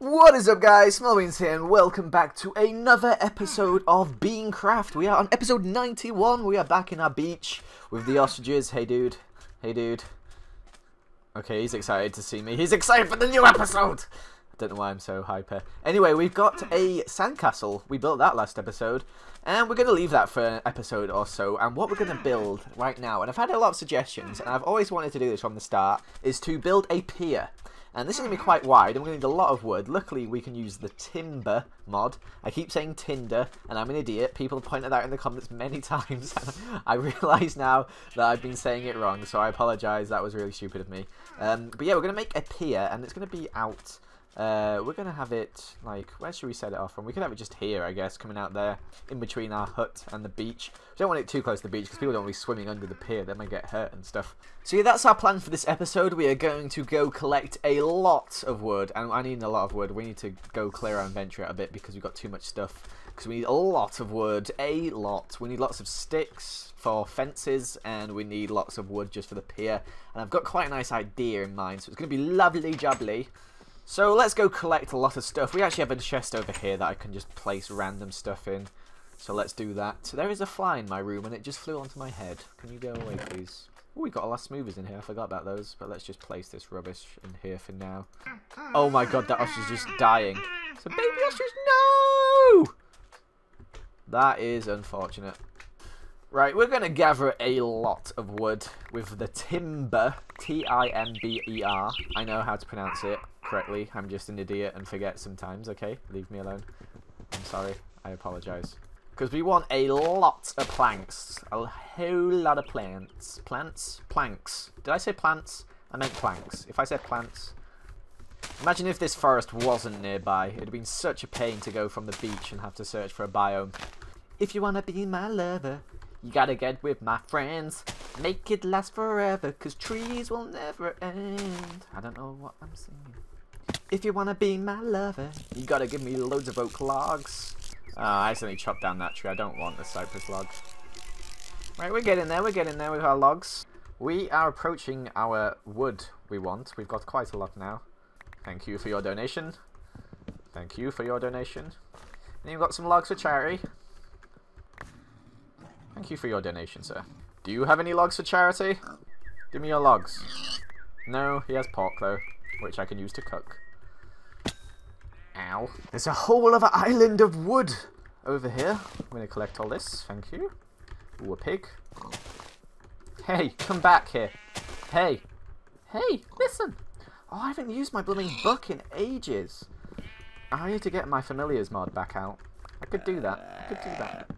What is up guys, Smallbeans here and welcome back to another episode of Beancraft. We are on episode 91, we are back in our beach with the ostriches. Hey dude, hey dude. Okay, he's excited to see me. He's excited for the new episode! I don't know why I'm so hyper. Anyway, we've got a sandcastle. We built that last episode. And we're going to leave that for an episode or so. And what we're going to build right now, and I've had a lot of suggestions, and I've always wanted to do this from the start, is to build a pier. And this is going to be quite wide, and we're going to need a lot of wood. Luckily, we can use the timber mod. I keep saying tinder, and I'm an idiot. People have pointed that out in the comments many times. I realise now that I've been saying it wrong, so I apologise. That was really stupid of me. Um, but yeah, we're going to make a pier, and it's going to be out uh, we're going to have it, like, where should we set it off from? We could have it just here, I guess, coming out there, in between our hut and the beach. We don't want it too close to the beach, because people don't want to be swimming under the pier, they might get hurt and stuff. So yeah, that's our plan for this episode. We are going to go collect a lot of wood, and I need a lot of wood. We need to go clear our inventory out a bit, because we've got too much stuff. Because we need a lot of wood, a lot. We need lots of sticks for fences, and we need lots of wood just for the pier. And I've got quite a nice idea in mind, so it's going to be lovely jubbly. So let's go collect a lot of stuff. We actually have a chest over here that I can just place random stuff in. So let's do that. There is a fly in my room and it just flew onto my head. Can you go away please? Oh, we got a lot of smoothers in here. I forgot about those. But let's just place this rubbish in here for now. Oh my god, that ostrich is just dying. A baby ostrich. No! That is unfortunate. Right, we're going to gather a lot of wood with the timber, T-I-M-B-E-R. I know how to pronounce it correctly. I'm just an idiot and forget sometimes, okay? Leave me alone. I'm sorry. I apologise. Because we want a lot of planks. A whole lot of plants. Plants? Planks. Did I say plants? I meant planks. If I said plants... Imagine if this forest wasn't nearby. It would have been such a pain to go from the beach and have to search for a biome. If you want to be my lover, you gotta get with my friends. Make it last forever, cause trees will never end. I don't know what I'm singing. If you wanna be my lover, you gotta give me loads of oak logs. Oh, I accidentally chopped down that tree. I don't want the cypress log. Right, we're getting there. We're getting there with our logs. We are approaching our wood we want. We've got quite a lot now. Thank you for your donation. Thank you for your donation. And you've got some logs for charity. Thank you for your donation, sir. Do you have any logs for charity? Give me your logs. No, he has pork, though, which I can use to cook. Ow. There's a whole other island of wood over here. I'm going to collect all this. Thank you. Ooh, a pig. Hey, come back here. Hey. Hey, listen. Oh, I haven't used my blooming book in ages. I need to get my familiars mod back out. I could do that. I could do that.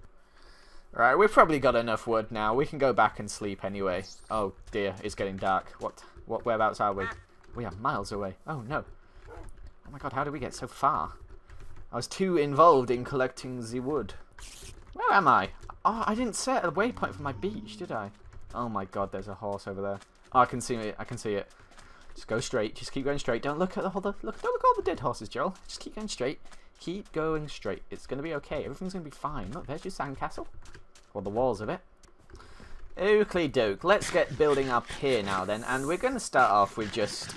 Right, we've probably got enough wood now. We can go back and sleep anyway. Oh dear, it's getting dark. What? What? Whereabouts are we? We are miles away. Oh no. Oh my god, how did we get so far? I was too involved in collecting the wood. Where am I? Oh, I didn't set a waypoint for my beach, did I? Oh my god, there's a horse over there. Oh, I can see it. I can see it. Just go straight. Just keep going straight. Don't look at all the. Look. Don't look at all the dead horses, Joel. Just keep going straight. Keep going straight. It's going to be okay. Everything's to be fine. Look, there's your sandcastle. Or the walls of it. Oakley doke. Let's get building up here now then. And we're going to start off with just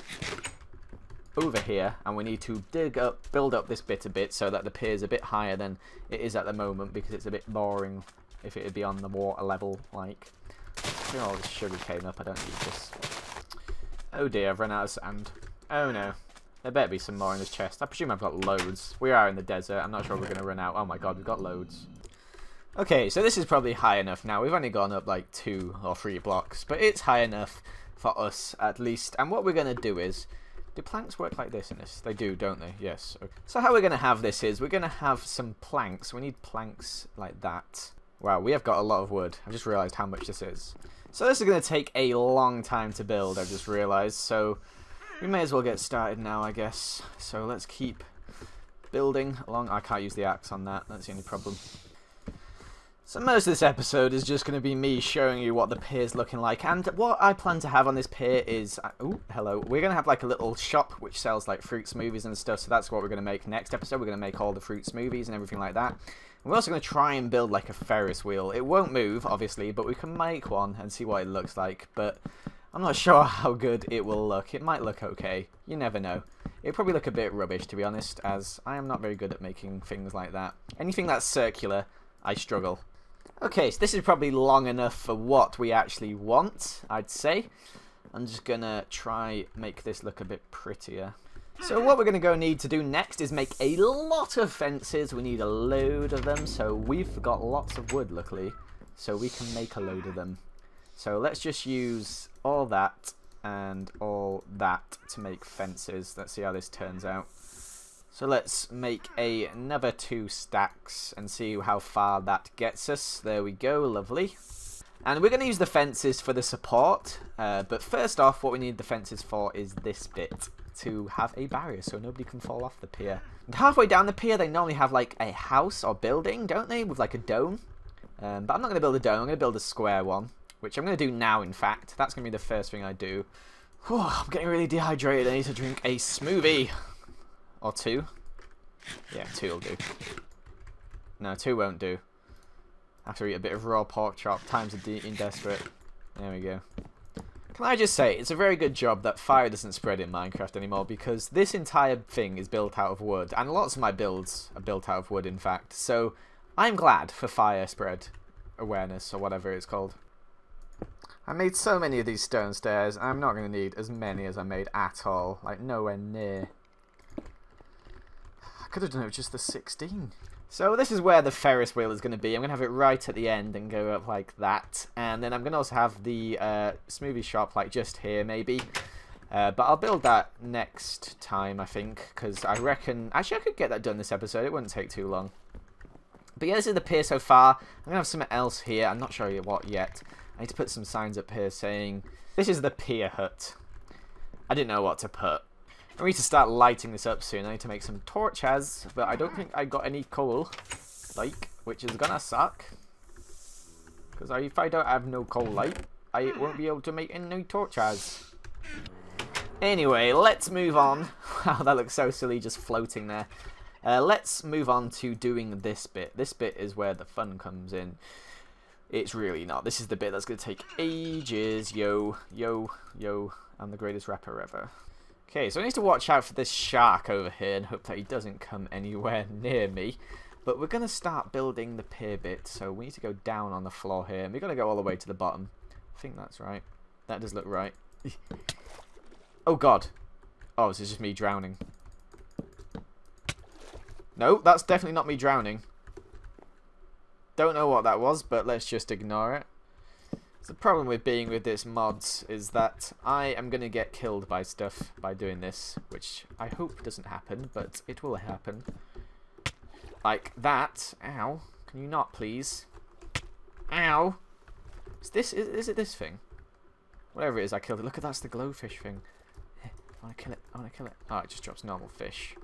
over here. And we need to dig up, build up this bit a bit so that the pier's a bit higher than it is at the moment. Because it's a bit boring if it would be on the water level. Like, all this sugar cane up. I don't need this. Oh dear, I've run out of sand. Oh no. There better be some more in this chest. I presume I've got loads. We are in the desert. I'm not sure we're going to run out. Oh my god, we've got loads. Okay, so this is probably high enough now. We've only gone up like two or three blocks, but it's high enough for us at least. And what we're going to do is, do planks work like this in this? They do, don't they? Yes. Okay. So how we're going to have this is, we're going to have some planks. We need planks like that. Wow, we have got a lot of wood. I've just realised how much this is. So this is going to take a long time to build, I've just realised. So we may as well get started now, I guess. So let's keep building along. I can't use the axe on that. That's the only problem. So most of this episode is just going to be me showing you what the pier's looking like. And what I plan to have on this pier is... Oh, hello. We're going to have like a little shop which sells like fruit smoothies and stuff. So that's what we're going to make next episode. We're going to make all the fruit smoothies and everything like that. And we're also going to try and build like a Ferris wheel. It won't move, obviously, but we can make one and see what it looks like. But I'm not sure how good it will look. It might look okay. You never know. It'll probably look a bit rubbish, to be honest, as I am not very good at making things like that. Anything that's circular, I struggle. Okay, so this is probably long enough for what we actually want, I'd say. I'm just gonna try make this look a bit prettier. So what we're going to go need to do next is make a lot of fences. We need a load of them. So we've got lots of wood, luckily. So we can make a load of them. So let's just use all that and all that to make fences. Let's see how this turns out. So let's make another two stacks and see how far that gets us. There we go, lovely. And we're going to use the fences for the support. Uh, but first off, what we need the fences for is this bit. To have a barrier so nobody can fall off the pier. And halfway down the pier, they normally have like a house or building, don't they? With like a dome. Um, but I'm not going to build a dome. I'm going to build a square one. Which I'm going to do now, in fact. That's going to be the first thing I do. I'm getting really dehydrated. I need to drink a smoothie. Or two. Yeah, two will do. No, two won't do. After eat a bit of raw pork chop. Times of being desperate. There we go. Can I just say, it's a very good job that fire doesn't spread in Minecraft anymore because this entire thing is built out of wood. And lots of my builds are built out of wood, in fact. So I'm glad for fire spread awareness or whatever it's called. I made so many of these stone stairs, I'm not going to need as many as I made at all. Like, nowhere near. Could have done it with just the 16. So this is where the Ferris wheel is going to be. I'm going to have it right at the end and go up like that. And then I'm going to also have the uh, smoothie shop like just here, maybe. Uh, but I'll build that next time, I think, because I reckon... Actually, I could get that done this episode. It wouldn't take too long. But yeah, this is the pier so far. I'm going to have something else here. I'm not sure what yet. I need to put some signs up here saying, this is the pier hut. I didn't know what to put. I need to start lighting this up soon. I need to make some torches, but I don't think I got any coal, like, which is gonna suck. Because if I don't have no coal light, I won't be able to make any torches. Anyway, let's move on. Wow, that looks so silly just floating there. Uh, let's move on to doing this bit. This bit is where the fun comes in. It's really not. This is the bit that's going to take ages. Yo, yo, yo. I'm the greatest rapper ever. Okay, so I need to watch out for this shark over here and hope that he doesn't come anywhere near me. But we're going to start building the pier bit, so we need to go down on the floor here. And we're going to go all the way to the bottom. I think that's right. That does look right. oh, God. Oh, this is just me drowning. No, that's definitely not me drowning. Don't know what that was, but let's just ignore it. The problem with being with this mods is that I am going to get killed by stuff by doing this, which I hope doesn't happen, but it will happen. Like that. Ow. Can you not, please? Ow. Is this, is, is it this thing? Whatever it is, I killed it. Look at that's the glowfish thing. I want to kill it. I want to kill it. Oh, it just drops normal fish.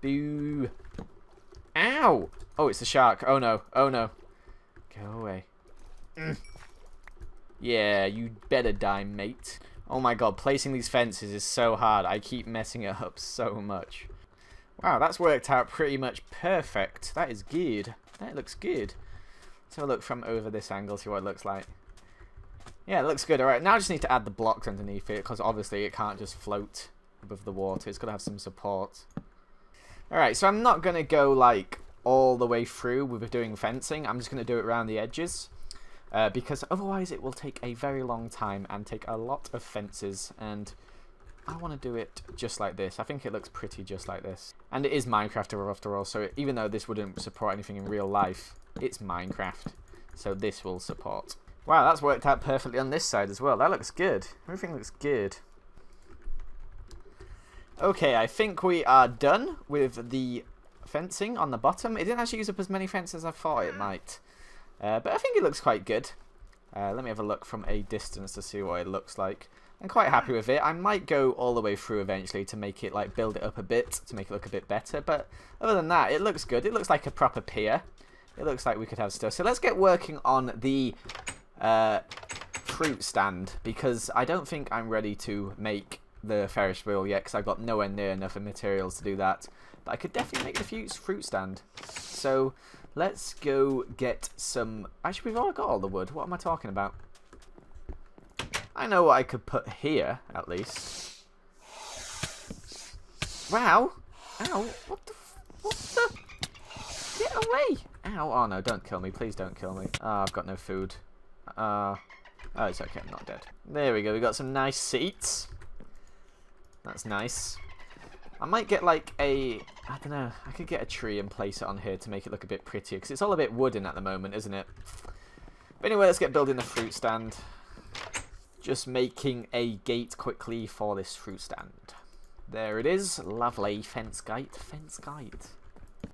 Boo. Ow! Oh, it's the shark. Oh no. Oh no. Go away. Mm. Yeah, you better die, mate. Oh my god, placing these fences is so hard. I keep messing it up so much. Wow, that's worked out pretty much perfect. That is good. That looks good. Let's have a look from over this angle, see what it looks like. Yeah, it looks good. Alright, now I just need to add the blocks underneath it, because obviously it can't just float above the water. It's got to have some support. Alright, so I'm not going to go, like, all the way through with doing fencing. I'm just going to do it around the edges. Uh, because otherwise it will take a very long time and take a lot of fences. And I want to do it just like this. I think it looks pretty just like this. And it is Minecraft after all, so even though this wouldn't support anything in real life, it's Minecraft. So this will support. Wow, that's worked out perfectly on this side as well. That looks good. Everything looks good. Okay, I think we are done with the fencing on the bottom. It didn't actually use up as many fences as I thought it might. Uh, but I think it looks quite good. Uh, let me have a look from a distance to see what it looks like. I'm quite happy with it. I might go all the way through eventually to make it like build it up a bit to make it look a bit better. But other than that, it looks good. It looks like a proper pier. It looks like we could have stuff. So let's get working on the uh, fruit stand because I don't think I'm ready to make the Ferris wheel yet because I've got nowhere near enough of materials to do that. But I could definitely make the fruit stand. So let's go get some... Actually, we've already got all the wood. What am I talking about? I know what I could put here, at least. Wow! Ow! What the? What the? Get away! Ow! Oh no! Don't kill me! Please don't kill me! Oh, I've got no food. Uh, oh, it's okay. I'm not dead. There we go. We got some nice seats. That's nice. I might get like a, I don't know, I could get a tree and place it on here to make it look a bit prettier, because it's all a bit wooden at the moment, isn't it? But anyway, let's get building the fruit stand. Just making a gate quickly for this fruit stand. There it is, lovely fence gate, fence gate.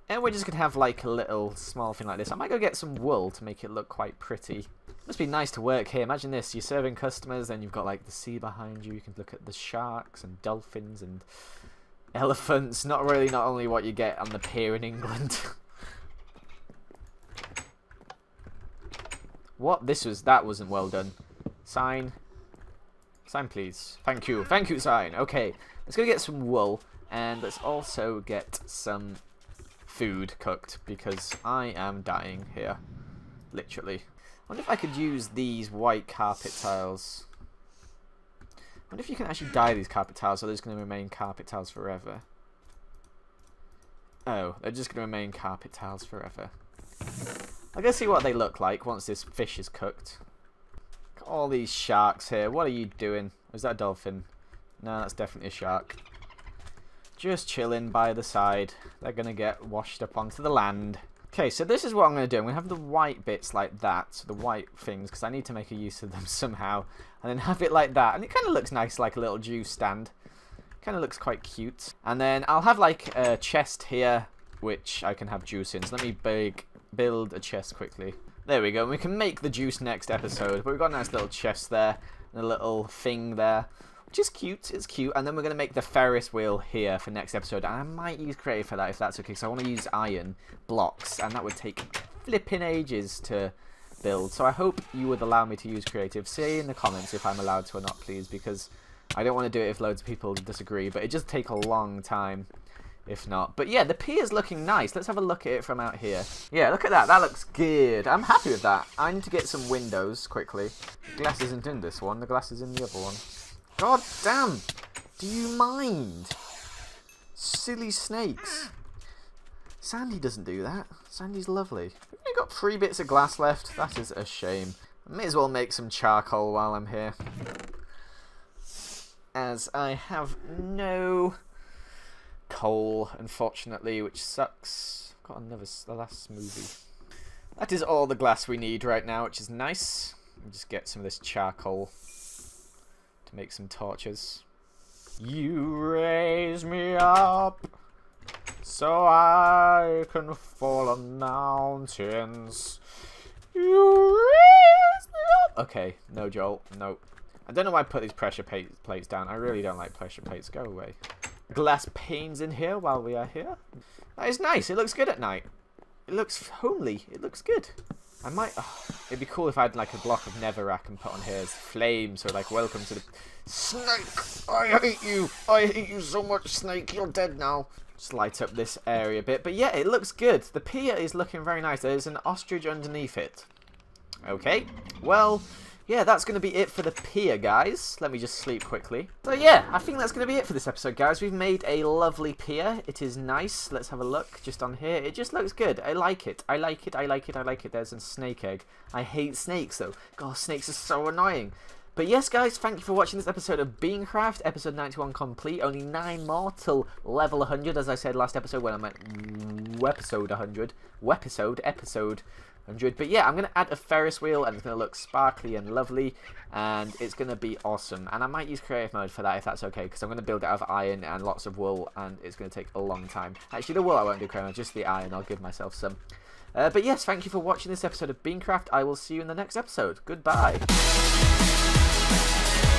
And we're just going to have like a little small thing like this. I might go get some wool to make it look quite pretty. Must be nice to work here. Imagine this, you're serving customers, then you've got like the sea behind you. You can look at the sharks and dolphins and elephants. Not really not only what you get on the pier in England. what? This was, that wasn't well done. Sign. Sign please. Thank you. Thank you, sign. Okay, let's go get some wool. And let's also get some food cooked because I am dying here. Literally. I wonder if I could use these white carpet tiles. Wonder if you can actually dye these carpet tiles or they're just going to remain carpet tiles forever. Oh, they're just going to remain carpet tiles forever. I'll go see what they look like once this fish is cooked. All these sharks here. What are you doing? Is that a dolphin? No, that's definitely a shark. Just chilling by the side. They're going to get washed up onto the land. Okay, so this is what I'm going to do. I'm going to have the white bits like that, so the white things, because I need to make a use of them somehow. And then have it like that. And it kind of looks nice, like a little juice stand. Kind of looks quite cute. And then I'll have like a chest here, which I can have juice in. So let me big, build a chest quickly. There we go. We can make the juice next episode. But we've got a nice little chest there, and a little thing there which is cute. It's cute. And then we're going to make the Ferris wheel here for next episode. And I might use Creative for that if that's okay. So I want to use iron blocks. And that would take flipping ages to build. So I hope you would allow me to use Creative. Say in the comments if I'm allowed to or not, please. Because I don't want to do it if loads of people disagree. But it just take a long time if not. But yeah, the pier is looking nice. Let's have a look at it from out here. Yeah, look at that. That looks good. I'm happy with that. I need to get some windows quickly. The glass isn't in this one. The glass is in the other one. God damn! Do you mind? Silly snakes. Sandy doesn't do that. Sandy's lovely. We've only got three bits of glass left. That is a shame. May as well make some charcoal while I'm here. As I have no coal, unfortunately, which sucks. Got another the last smoothie. That is all the glass we need right now, which is nice. Just get some of this charcoal make some torches. You raise me up so I can fall on mountains. You raise me up. Okay, no Joel, no. I don't know why I put these pressure plates down. I really don't like pressure plates. Go away. Glass panes in here while we are here. That is nice. It looks good at night. It looks homely. It looks good. I might... Oh, it'd be cool if I had like a block of netherrack and put on here as flame. So like, welcome to the... Snake! I hate you! I hate you so much, Snake. You're dead now. Just light up this area a bit. But yeah, it looks good. The pier is looking very nice. There's an ostrich underneath it. Okay. Well, yeah, that's going to be it for the pier, guys. Let me just sleep quickly. So yeah, I think that's going to be it for this episode, guys. We've made a lovely pier. It is nice. Let's have a look just on here. It just looks good. I like it. I like it. I like it. I like it. There's a snake egg. I hate snakes, though. God, snakes are so annoying. But yes, guys, thank you for watching this episode of Beancraft, episode 91 complete. Only nine more till level 100, as I said last episode when I meant episode 100. Wepisode, episode 100. But yeah, I'm going to add a Ferris wheel and it's going to look sparkly and lovely and it's going to be awesome. And I might use creative mode for that if that's okay because I'm going to build it out of iron and lots of wool and it's going to take a long time. Actually, the wool I won't do creative mode, just the iron. I'll give myself some. Uh, but yes, thank you for watching this episode of Beancraft. I will see you in the next episode. Goodbye.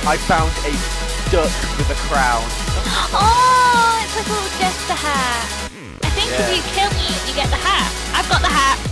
I found a duck with a crown. Oh, it's a little jester hat. I think yeah. if you kill me, you get the hat. I've got the hat.